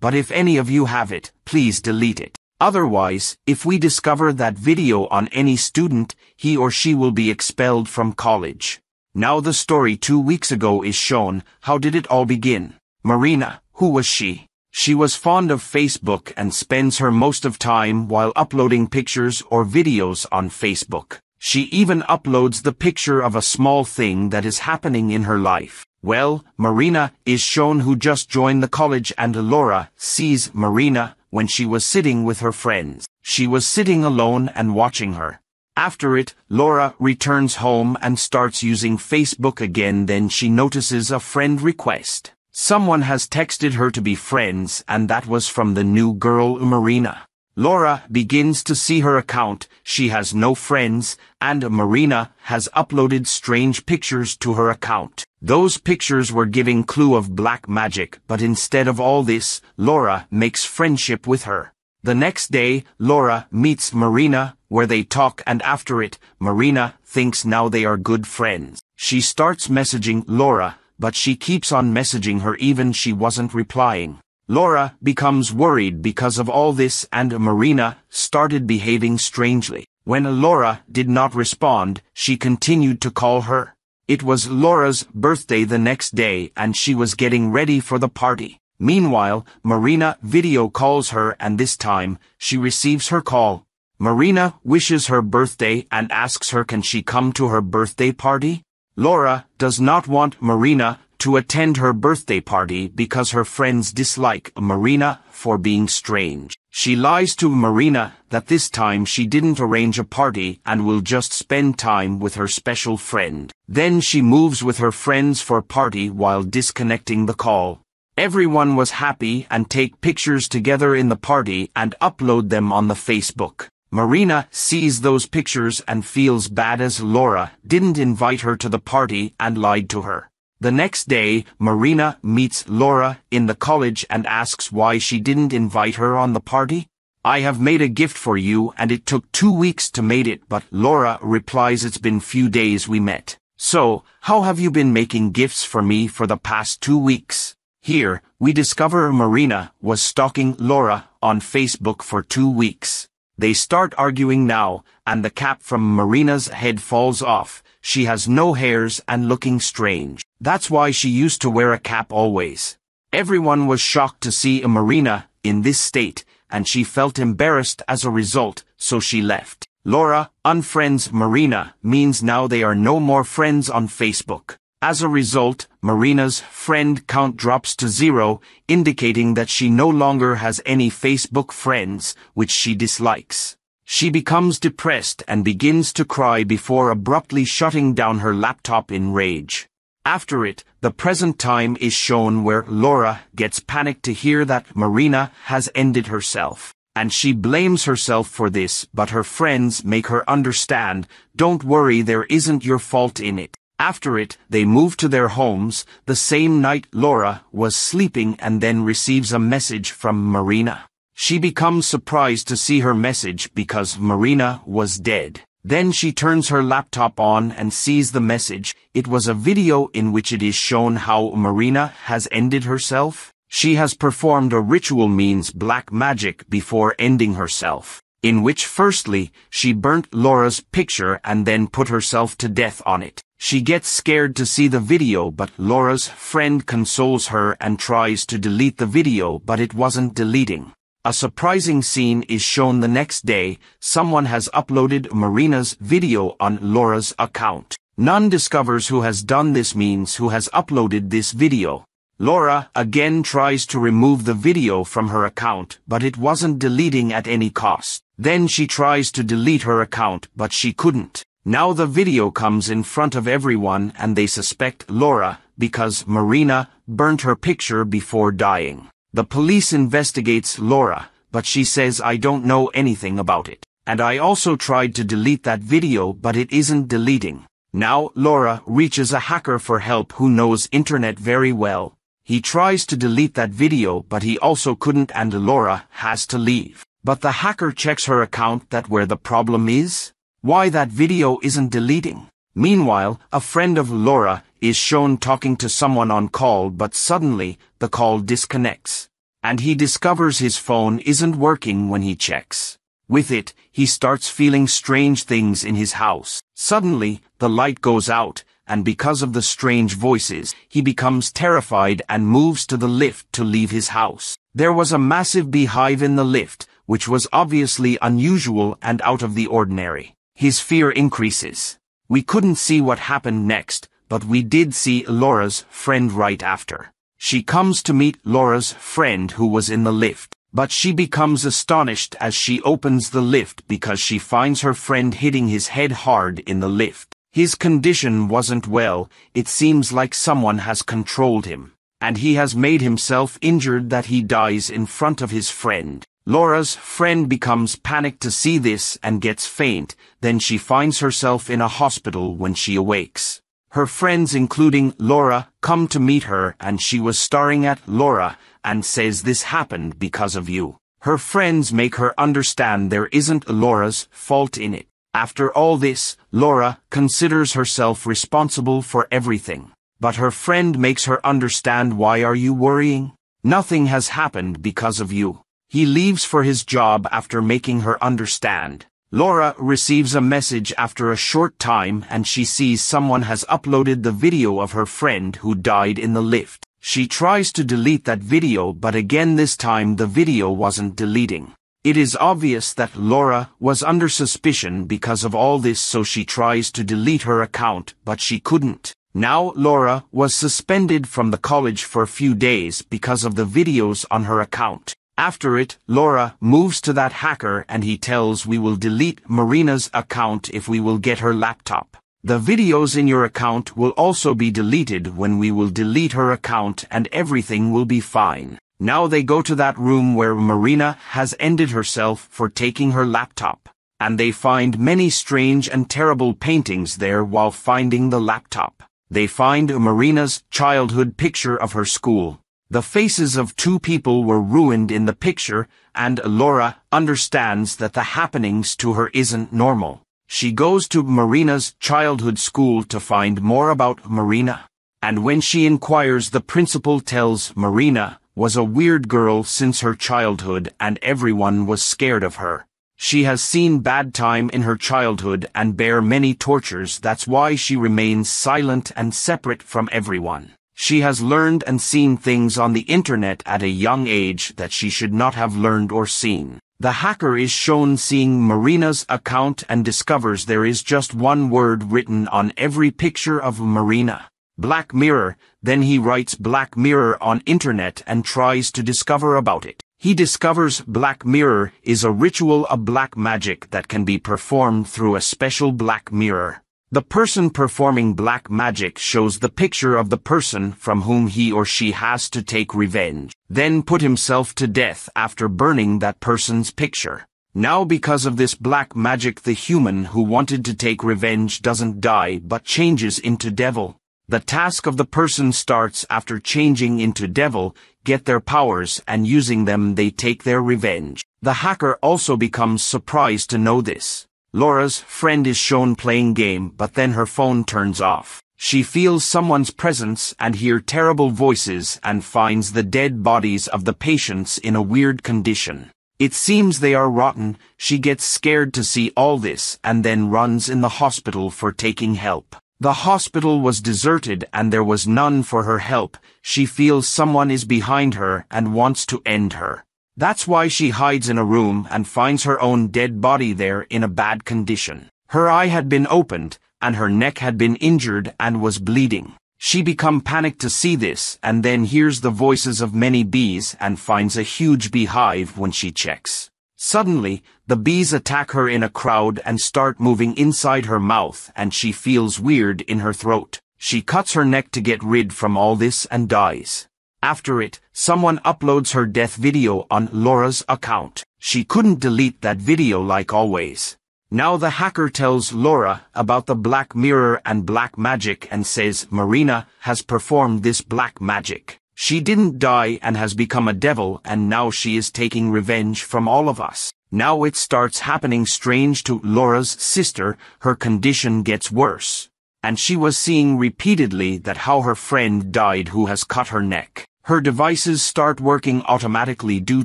but if any of you have it, please delete it. Otherwise, if we discover that video on any student, he or she will be expelled from college. Now the story two weeks ago is shown, how did it all begin? Marina, who was she? She was fond of Facebook and spends her most of time while uploading pictures or videos on Facebook. She even uploads the picture of a small thing that is happening in her life. Well, Marina is shown who just joined the college and Laura sees Marina when she was sitting with her friends. She was sitting alone and watching her. After it, Laura returns home and starts using Facebook again then she notices a friend request. Someone has texted her to be friends and that was from the new girl Marina. Laura begins to see her account, she has no friends, and Marina has uploaded strange pictures to her account. Those pictures were giving clue of black magic, but instead of all this, Laura makes friendship with her. The next day, Laura meets Marina, where they talk and after it, Marina thinks now they are good friends. She starts messaging Laura, but she keeps on messaging her even she wasn't replying. Laura becomes worried because of all this and Marina started behaving strangely. When Laura did not respond, she continued to call her. It was Laura's birthday the next day and she was getting ready for the party. Meanwhile, Marina video calls her and this time, she receives her call. Marina wishes her birthday and asks her can she come to her birthday party? Laura does not want Marina to attend her birthday party because her friends dislike Marina for being strange. She lies to Marina that this time she didn't arrange a party and will just spend time with her special friend. Then she moves with her friends for a party while disconnecting the call. Everyone was happy and take pictures together in the party and upload them on the Facebook. Marina sees those pictures and feels bad as Laura didn't invite her to the party and lied to her. The next day, Marina meets Laura in the college and asks why she didn't invite her on the party. I have made a gift for you and it took two weeks to make it but Laura replies it's been few days we met. So, how have you been making gifts for me for the past two weeks? Here, we discover Marina was stalking Laura on Facebook for two weeks. They start arguing now, and the cap from Marina's head falls off. She has no hairs and looking strange. That's why she used to wear a cap always. Everyone was shocked to see a Marina in this state, and she felt embarrassed as a result, so she left. Laura unfriends Marina means now they are no more friends on Facebook. As a result, Marina's friend count drops to zero, indicating that she no longer has any Facebook friends, which she dislikes. She becomes depressed and begins to cry before abruptly shutting down her laptop in rage. After it, the present time is shown where Laura gets panicked to hear that Marina has ended herself. And she blames herself for this, but her friends make her understand, don't worry there isn't your fault in it. After it, they move to their homes. The same night Laura was sleeping and then receives a message from Marina. She becomes surprised to see her message because Marina was dead. Then she turns her laptop on and sees the message. It was a video in which it is shown how Marina has ended herself. She has performed a ritual means black magic before ending herself, in which firstly, she burnt Laura's picture and then put herself to death on it. She gets scared to see the video but Laura's friend consoles her and tries to delete the video but it wasn't deleting. A surprising scene is shown the next day, someone has uploaded Marina's video on Laura's account. None discovers who has done this means who has uploaded this video. Laura again tries to remove the video from her account but it wasn't deleting at any cost. Then she tries to delete her account but she couldn't. Now the video comes in front of everyone and they suspect Laura because Marina burnt her picture before dying. The police investigates Laura, but she says I don't know anything about it. And I also tried to delete that video but it isn't deleting. Now Laura reaches a hacker for help who knows internet very well. He tries to delete that video but he also couldn't and Laura has to leave. But the hacker checks her account that where the problem is? why that video isn't deleting. Meanwhile, a friend of Laura is shown talking to someone on call but suddenly, the call disconnects. And he discovers his phone isn't working when he checks. With it, he starts feeling strange things in his house. Suddenly, the light goes out, and because of the strange voices, he becomes terrified and moves to the lift to leave his house. There was a massive beehive in the lift, which was obviously unusual and out of the ordinary. His fear increases. We couldn't see what happened next, but we did see Laura's friend right after. She comes to meet Laura's friend who was in the lift, but she becomes astonished as she opens the lift because she finds her friend hitting his head hard in the lift. His condition wasn't well, it seems like someone has controlled him, and he has made himself injured that he dies in front of his friend. Laura's friend becomes panicked to see this and gets faint, then she finds herself in a hospital when she awakes. Her friends including Laura come to meet her and she was staring at Laura and says this happened because of you. Her friends make her understand there isn't Laura's fault in it. After all this, Laura considers herself responsible for everything. But her friend makes her understand why are you worrying? Nothing has happened because of you. He leaves for his job after making her understand. Laura receives a message after a short time and she sees someone has uploaded the video of her friend who died in the lift. She tries to delete that video but again this time the video wasn't deleting. It is obvious that Laura was under suspicion because of all this so she tries to delete her account but she couldn't. Now Laura was suspended from the college for a few days because of the videos on her account. After it, Laura moves to that hacker and he tells we will delete Marina's account if we will get her laptop. The videos in your account will also be deleted when we will delete her account and everything will be fine. Now they go to that room where Marina has ended herself for taking her laptop. And they find many strange and terrible paintings there while finding the laptop. They find Marina's childhood picture of her school. The faces of two people were ruined in the picture, and Laura understands that the happenings to her isn't normal. She goes to Marina's childhood school to find more about Marina. And when she inquires the principal tells Marina was a weird girl since her childhood and everyone was scared of her. She has seen bad time in her childhood and bear many tortures that's why she remains silent and separate from everyone. She has learned and seen things on the internet at a young age that she should not have learned or seen. The hacker is shown seeing Marina's account and discovers there is just one word written on every picture of Marina. Black Mirror, then he writes Black Mirror on internet and tries to discover about it. He discovers Black Mirror is a ritual of black magic that can be performed through a special black mirror. The person performing black magic shows the picture of the person from whom he or she has to take revenge, then put himself to death after burning that person's picture. Now because of this black magic the human who wanted to take revenge doesn't die but changes into devil. The task of the person starts after changing into devil, get their powers and using them they take their revenge. The hacker also becomes surprised to know this. Laura's friend is shown playing game but then her phone turns off. She feels someone's presence and hear terrible voices and finds the dead bodies of the patients in a weird condition. It seems they are rotten, she gets scared to see all this and then runs in the hospital for taking help. The hospital was deserted and there was none for her help, she feels someone is behind her and wants to end her. That's why she hides in a room and finds her own dead body there in a bad condition. Her eye had been opened, and her neck had been injured and was bleeding. She become panicked to see this and then hears the voices of many bees and finds a huge beehive when she checks. Suddenly, the bees attack her in a crowd and start moving inside her mouth and she feels weird in her throat. She cuts her neck to get rid from all this and dies. After it, someone uploads her death video on Laura's account. She couldn't delete that video like always. Now the hacker tells Laura about the black mirror and black magic and says Marina has performed this black magic. She didn't die and has become a devil and now she is taking revenge from all of us. Now it starts happening strange to Laura's sister, her condition gets worse. And she was seeing repeatedly that how her friend died who has cut her neck. Her devices start working automatically due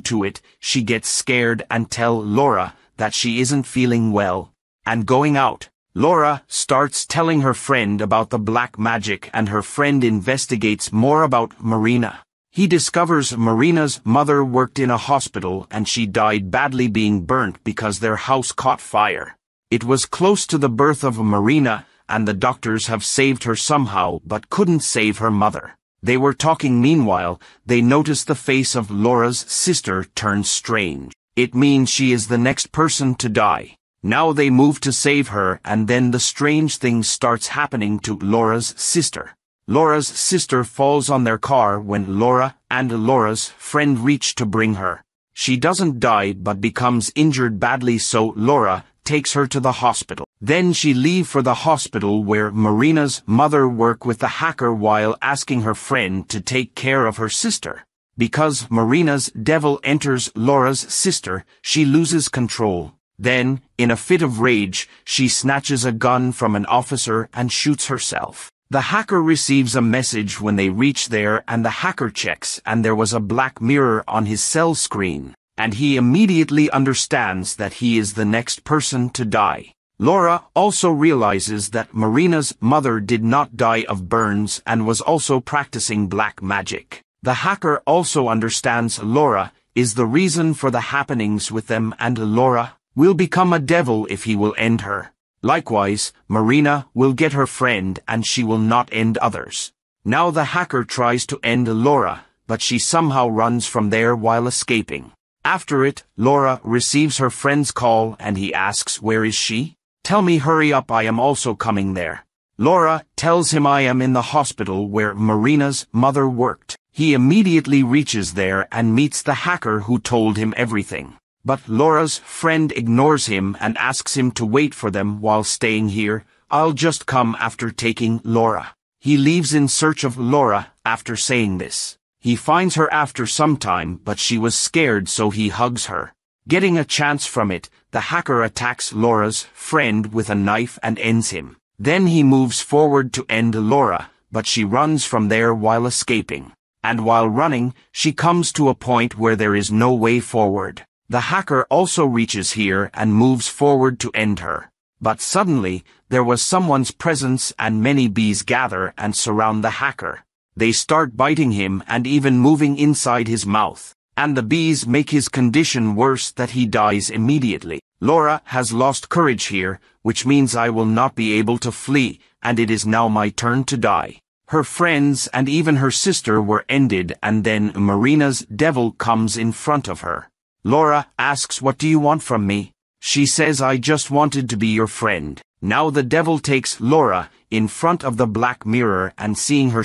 to it, she gets scared and tell Laura that she isn't feeling well. And going out, Laura starts telling her friend about the black magic and her friend investigates more about Marina. He discovers Marina's mother worked in a hospital and she died badly being burnt because their house caught fire. It was close to the birth of Marina and the doctors have saved her somehow but couldn't save her mother. They were talking meanwhile, they noticed the face of Laura's sister turn strange. It means she is the next person to die. Now they move to save her and then the strange thing starts happening to Laura's sister. Laura's sister falls on their car when Laura and Laura's friend reach to bring her. She doesn't die but becomes injured badly so Laura takes her to the hospital. Then she leave for the hospital where Marina's mother work with the hacker while asking her friend to take care of her sister. Because Marina's devil enters Laura's sister, she loses control. Then, in a fit of rage, she snatches a gun from an officer and shoots herself. The hacker receives a message when they reach there and the hacker checks and there was a black mirror on his cell screen, and he immediately understands that he is the next person to die. Laura also realizes that Marina's mother did not die of burns and was also practicing black magic. The hacker also understands Laura is the reason for the happenings with them and Laura will become a devil if he will end her. Likewise, Marina will get her friend and she will not end others. Now the hacker tries to end Laura, but she somehow runs from there while escaping. After it, Laura receives her friend's call and he asks where is she? Tell me hurry up I am also coming there. Laura tells him I am in the hospital where Marina's mother worked. He immediately reaches there and meets the hacker who told him everything. But Laura's friend ignores him and asks him to wait for them while staying here. I'll just come after taking Laura. He leaves in search of Laura after saying this. He finds her after some time, but she was scared so he hugs her. Getting a chance from it, the hacker attacks Laura's friend with a knife and ends him. Then he moves forward to end Laura, but she runs from there while escaping. And while running, she comes to a point where there is no way forward. The hacker also reaches here and moves forward to end her. But suddenly, there was someone's presence and many bees gather and surround the hacker. They start biting him and even moving inside his mouth. And the bees make his condition worse that he dies immediately. Laura has lost courage here, which means I will not be able to flee, and it is now my turn to die. Her friends and even her sister were ended and then Marina's devil comes in front of her. Laura asks what do you want from me? She says I just wanted to be your friend. Now the devil takes Laura in front of the black mirror and seeing her